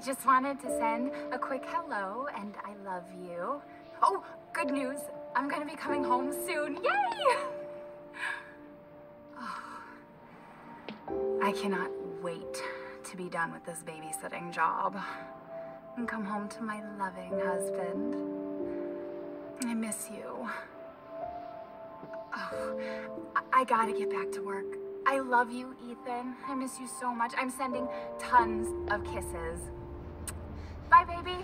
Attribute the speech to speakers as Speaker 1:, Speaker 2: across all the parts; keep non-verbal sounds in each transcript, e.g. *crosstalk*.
Speaker 1: just wanted to send a quick hello and I love you. Oh, good news. I'm gonna be coming home soon. Yay! Oh, *sighs* I cannot wait to be done with this babysitting job and come home to my loving husband. I miss you. Oh, I, I gotta get back to work. I love you, Ethan. I miss you so much. I'm sending tons of kisses. Bye, baby.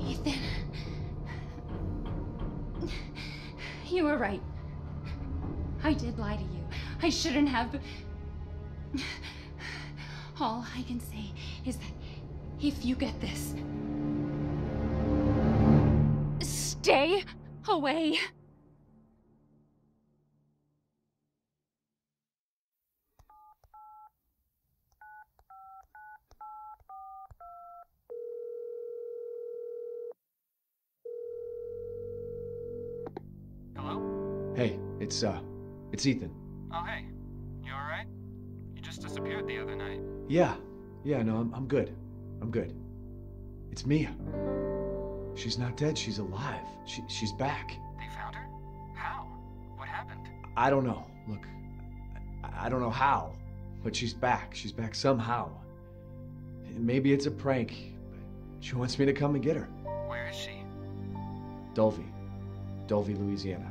Speaker 2: Ethan. You were right. I did lie to you. I shouldn't have. All I can say is that if you get this, away.
Speaker 3: Hello?
Speaker 4: Hey, it's uh, it's Ethan.
Speaker 3: Oh, hey. You alright? You just disappeared the other night.
Speaker 4: Yeah, yeah, no, I'm, I'm good. I'm good. It's Mia. She's not dead. She's alive. She, she's back.
Speaker 3: They found her? How? What happened?
Speaker 4: I don't know. Look, I, I don't know how, but she's back. She's back somehow. Maybe it's a prank, but she wants me to come and get her.
Speaker 3: Where is she?
Speaker 4: Dulvey, Dulvey, Louisiana.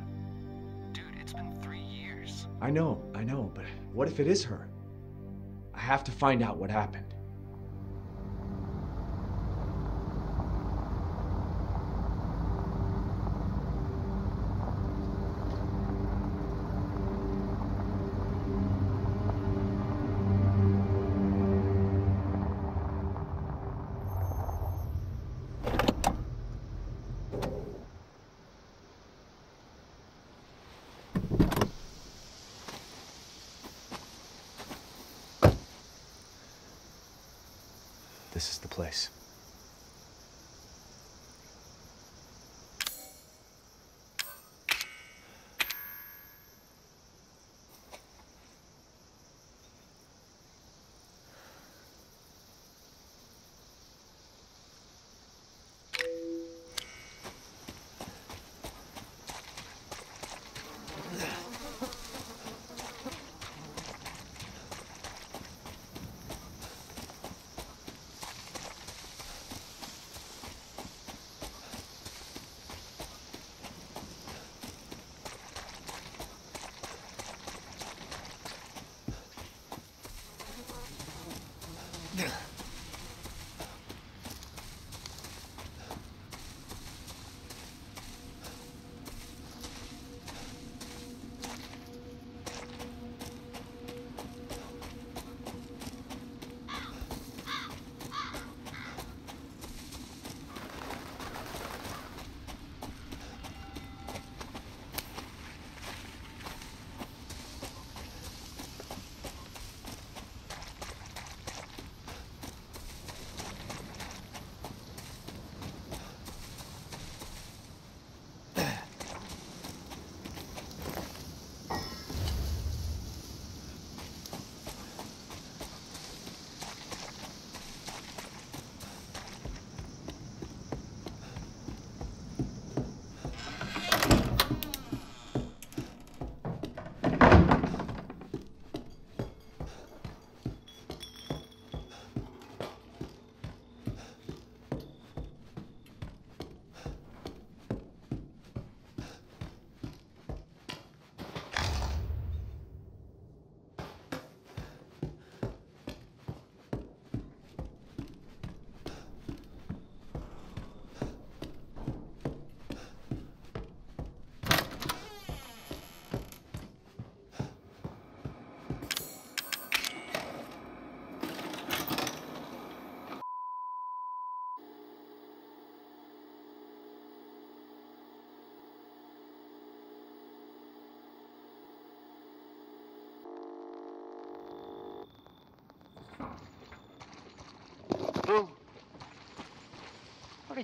Speaker 3: Dude, it's been three years.
Speaker 4: I know, I know, but what if it is her? I have to find out what happened. This is the place.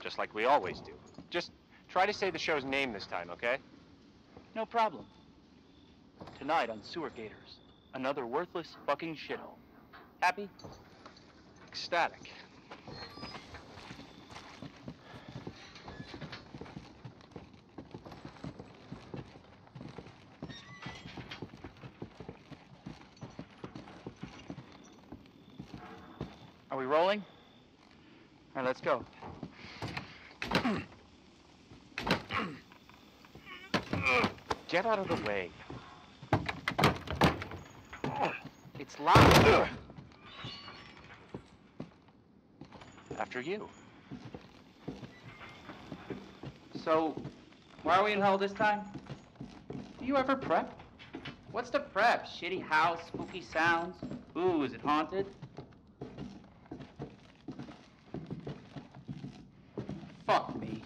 Speaker 3: Just like we always do. Just try to say the show's name this time, okay?
Speaker 5: No problem. Tonight on Sewer Gators, another worthless fucking shithole. Happy?
Speaker 3: Ecstatic.
Speaker 5: Are we rolling? All right, let's go.
Speaker 3: Get out of the way. *sighs*
Speaker 5: It's locked.
Speaker 3: After you.
Speaker 5: So, why are we in hell this time? Do you ever prep? What's the prep? Shitty house, spooky sounds? Ooh, is it haunted? Fuck me.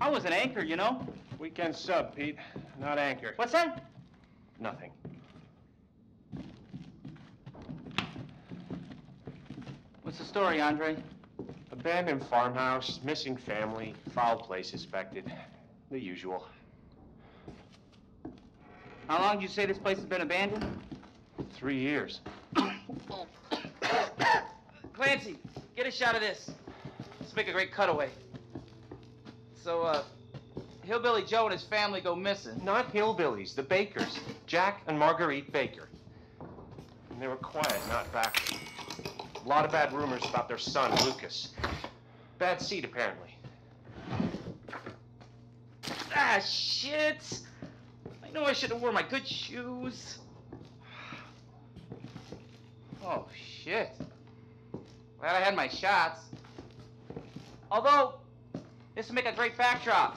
Speaker 5: I was an anchor, you know?
Speaker 3: Weekend sub, Pete. Not anchor.
Speaker 5: What's that?
Speaker 3: Nothing.
Speaker 5: What's the story, Andre?
Speaker 3: Abandoned farmhouse, missing family, foul play suspected. The usual.
Speaker 5: How long did you say this place has been abandoned?
Speaker 3: Three years. *coughs*
Speaker 5: Clancy, get a shot of this. Let's make a great cutaway. So, uh, Hillbilly Joe and his family go missing.
Speaker 3: Not hillbillies, the Bakers. Jack and Marguerite Baker. And they were quiet, not back. A lot of bad rumors about their son, Lucas. Bad seed, apparently.
Speaker 5: Ah, shit! I know I should have worn my good shoes. Oh, shit. Glad I had my shots. Although, this would make a great backdrop.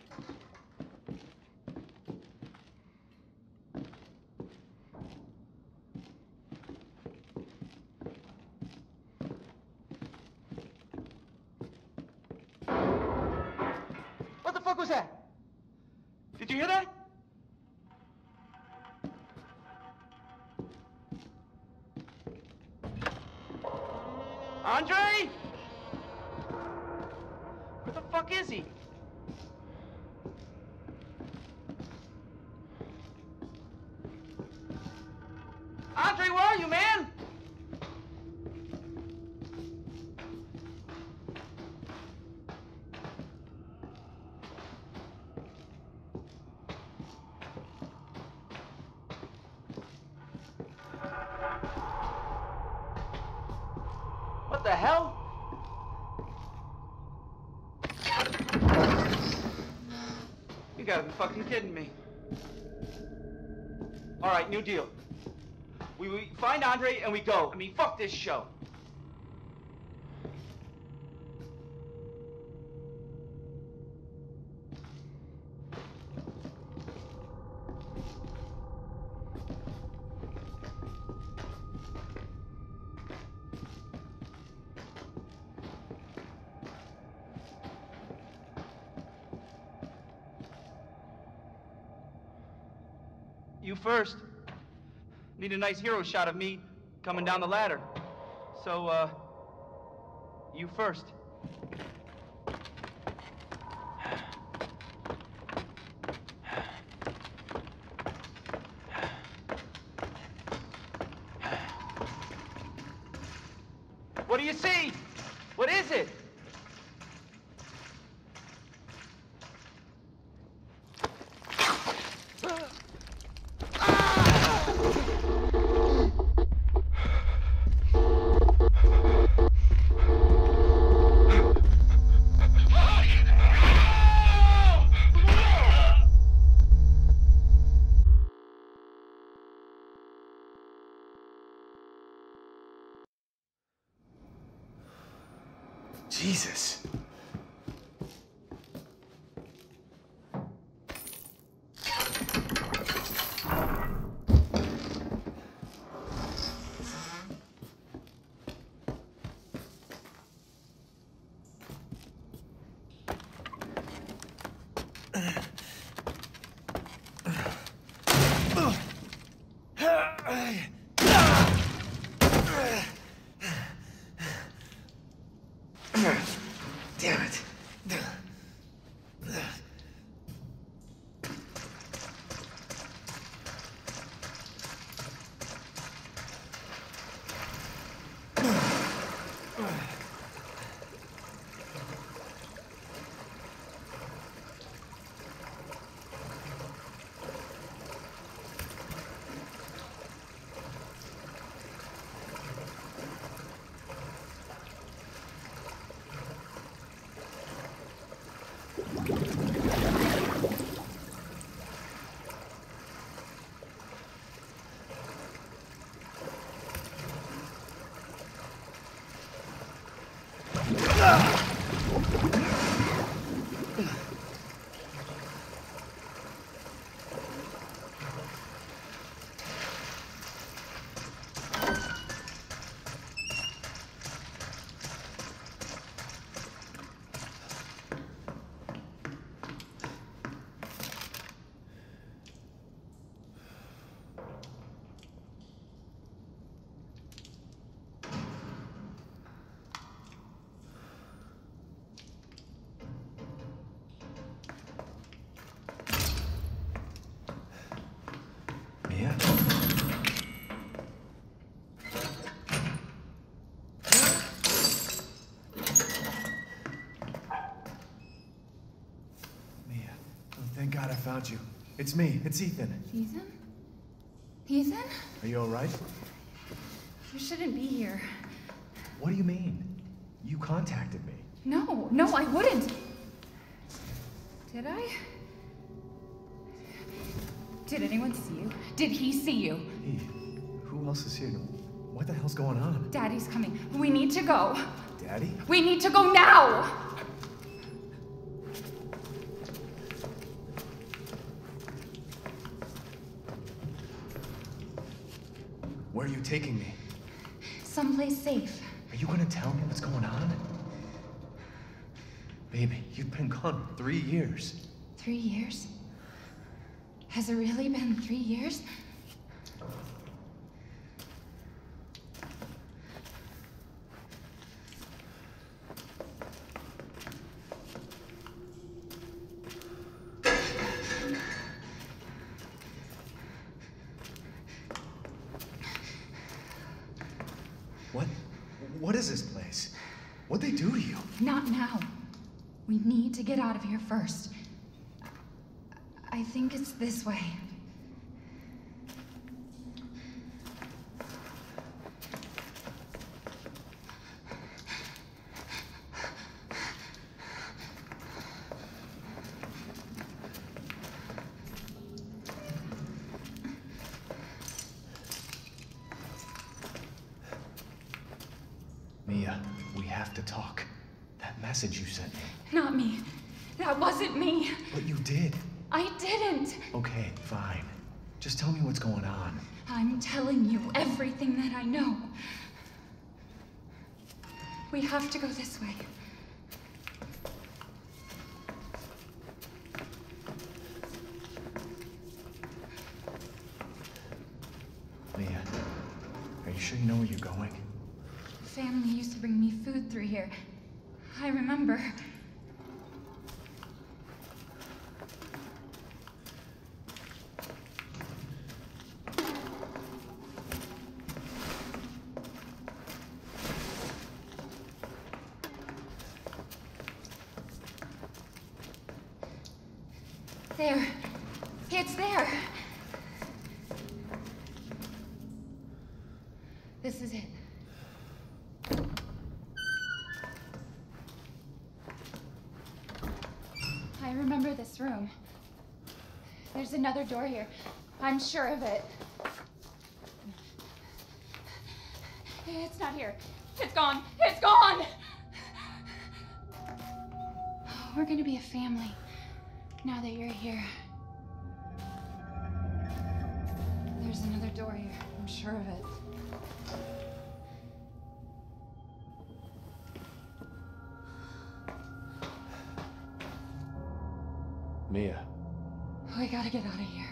Speaker 5: What the hell? You gotta be fucking kidding me. All right, new deal. We, we find Andre and we go. I mean, fuck this show. You first. Need a nice hero shot of me coming down the ladder. So, uh, you first.
Speaker 4: Found you. It's me, it's Ethan.
Speaker 1: Ethan? Ethan?
Speaker 4: Are you alright?
Speaker 1: You shouldn't be here.
Speaker 4: What do you mean? You contacted me.
Speaker 1: No, no, I wouldn't. Did I? Did anyone see you? Did he see you?
Speaker 4: Hey, who else is here? What the hell's going on?
Speaker 1: Daddy's coming. We need to go.
Speaker 4: Daddy?
Speaker 1: We need to go now!
Speaker 4: Where are you taking me?
Speaker 1: Someplace safe.
Speaker 4: Are you gonna tell me what's going on? Baby, you've been gone three years.
Speaker 1: Three years? Has it really been three years?
Speaker 4: What? What is this place? What'd they do to you?
Speaker 1: Not now. We need to get out of here first. I think it's this way.
Speaker 4: Just tell me what's going on.
Speaker 1: I'm telling you everything that I know. We have to go this way.
Speaker 4: Mia, are you sure you know where you're going?
Speaker 1: Family used to bring me food through here. I remember. There. It's there. This is it. I remember this room. There's another door here. I'm sure of it. It's not here. It's gone. It's gone. We're gonna be a family now that you're here. There's another door here. I'm sure of it.
Speaker 4: Mia,
Speaker 1: We gotta get out of here.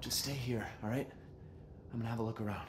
Speaker 4: just stay here, all right? I'm gonna have a look around.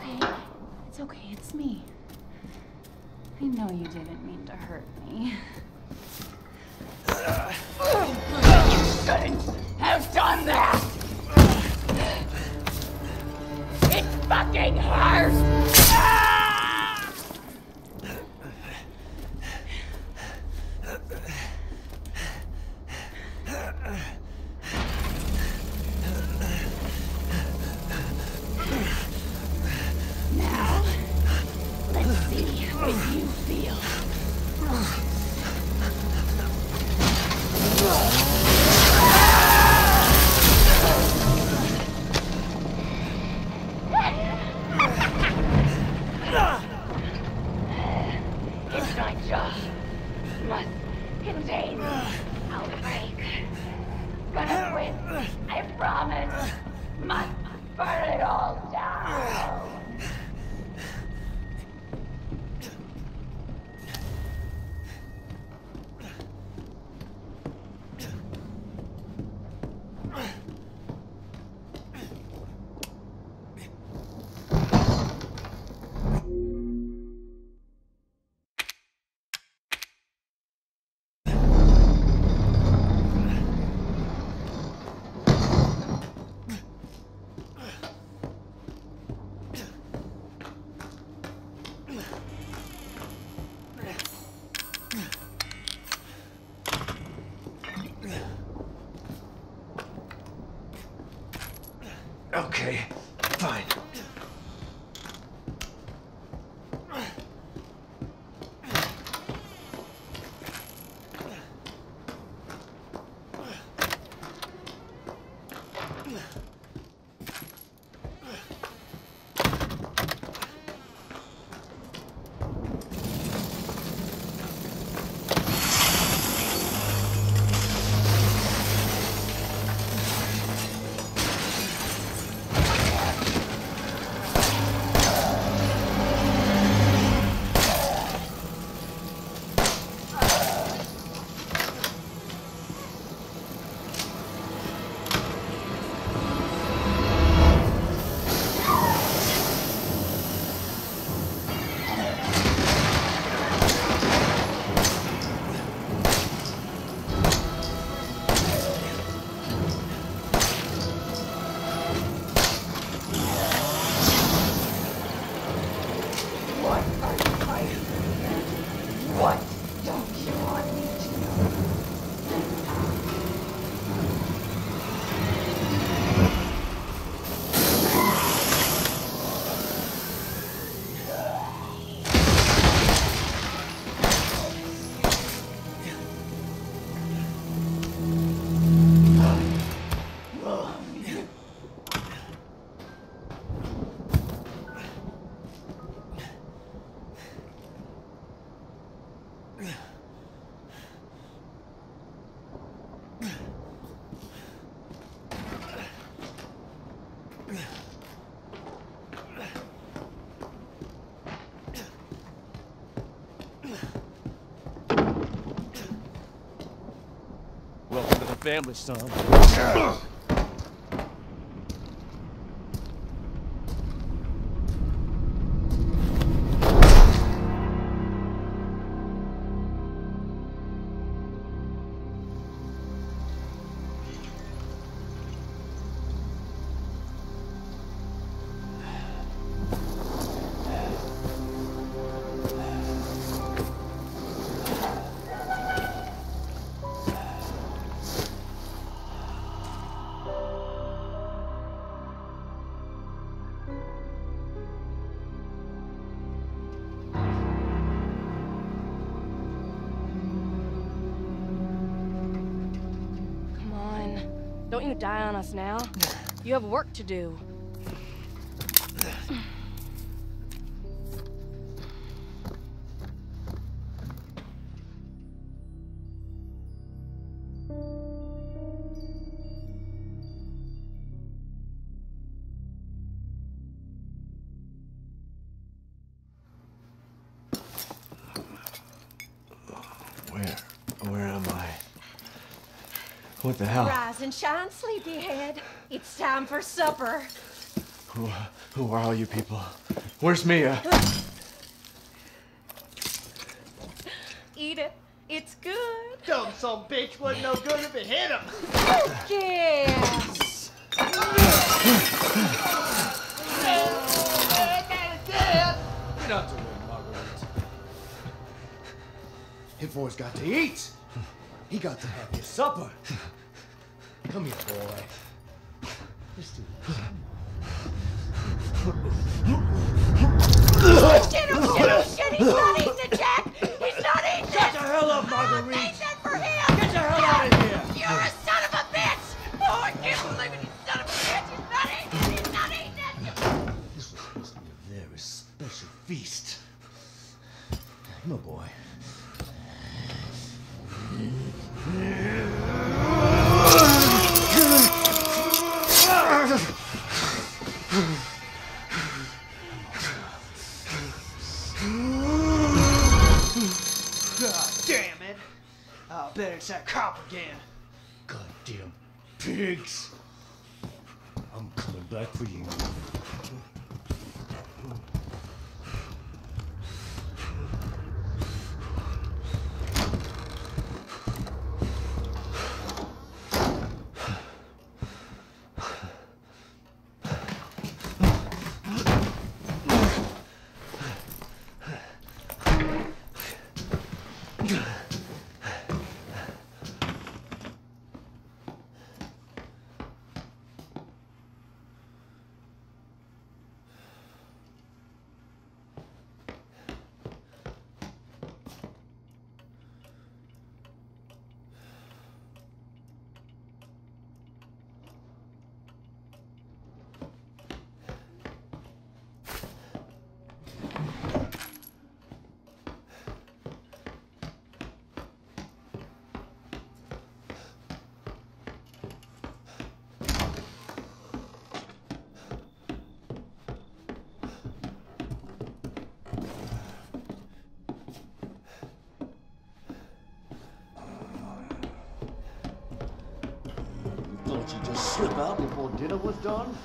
Speaker 6: okay. It's okay. It's me.
Speaker 7: I know you didn't mean to hurt me.
Speaker 1: You shouldn't have done that! It fucking hurts! Burn
Speaker 8: family, son.
Speaker 9: Don't you die on us now. You have work to do.
Speaker 4: Where? Where am I? What the hell?
Speaker 10: Rise and shine, sleepyhead. It's time for supper.
Speaker 4: Who, who are all you people? Where's Mia?
Speaker 10: eat it. It's good.
Speaker 8: Dumb some bitch wasn't no good if it hit him.
Speaker 10: Yes.
Speaker 4: Get out the way, Marguerite. His boy's got to eat. He got to have his supper. Come here, boy. Let's do this.
Speaker 10: Oh, shit, oh, shit, oh, shit. He's not
Speaker 8: Thought you'd just slip out before dinner was done?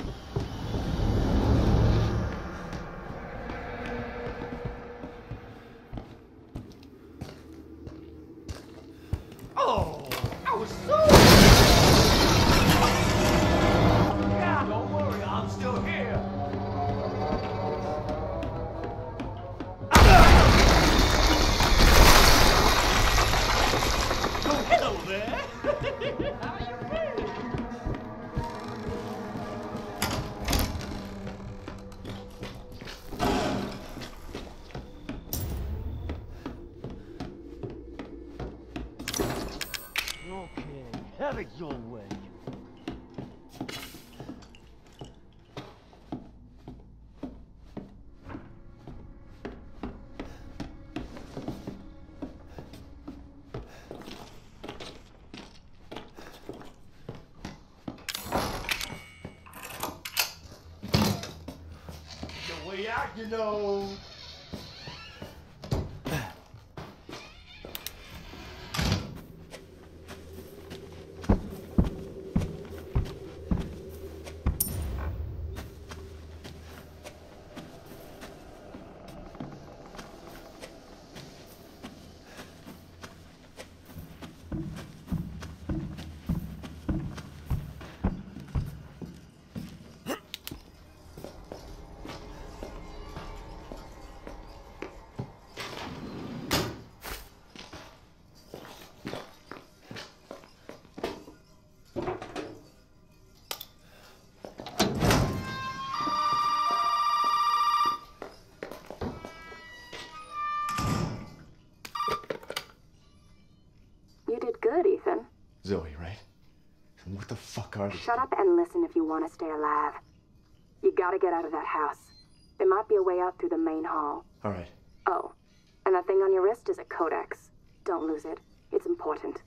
Speaker 4: Zoe, right? And what the fuck are these?
Speaker 6: Shut up and listen if you want to stay alive. You gotta get out of that house. There might be a way out through the main hall.
Speaker 4: All right.
Speaker 6: Oh, and that thing on your wrist is a codex. Don't lose it. It's important.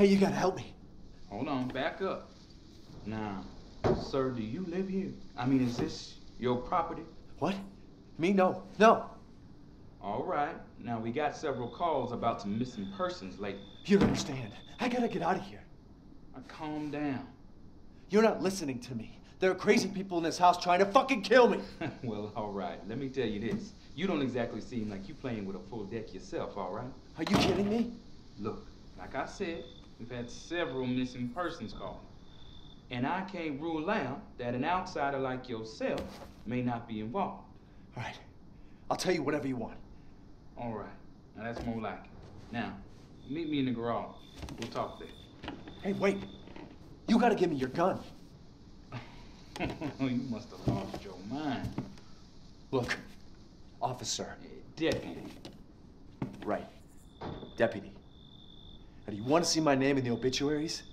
Speaker 4: Hey, you gotta help me.
Speaker 11: Hold on, back up. Now,
Speaker 5: Sir, do you live here? I mean, is this your property?
Speaker 4: What? Me? No. No.
Speaker 5: All right. Now, we got several calls about some missing persons lately.
Speaker 4: You don't understand. I gotta get out of here.
Speaker 5: Now, calm down.
Speaker 4: You're not listening to me. There are crazy people in this house trying to fucking kill me. *laughs*
Speaker 5: well, all right. Let me tell you this. You don't exactly seem like you playing with a full deck yourself, all right?
Speaker 4: Are you kidding me?
Speaker 5: Look, like I said, we've had several missing persons calls. And I can't rule out that an outsider like yourself may not be involved.
Speaker 4: All right. I'll tell you whatever you want.
Speaker 5: All right. Now that's more like it. Now, meet me in the garage. We'll talk there.
Speaker 4: Hey, wait. You gotta give me your gun. *laughs* *laughs*
Speaker 5: you must have lost your mind.
Speaker 4: Look, officer.
Speaker 5: Deputy.
Speaker 4: Right. Deputy. Now, do you want to see my name in the obituaries?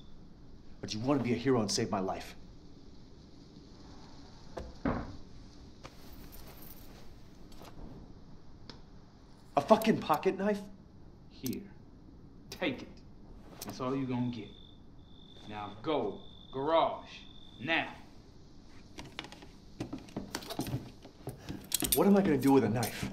Speaker 4: Or do you want to be a hero and save my life? A fucking pocket knife?
Speaker 5: Here. Take it. That's all you're gonna get. Now go. Garage. Now.
Speaker 4: What am I gonna do with a knife?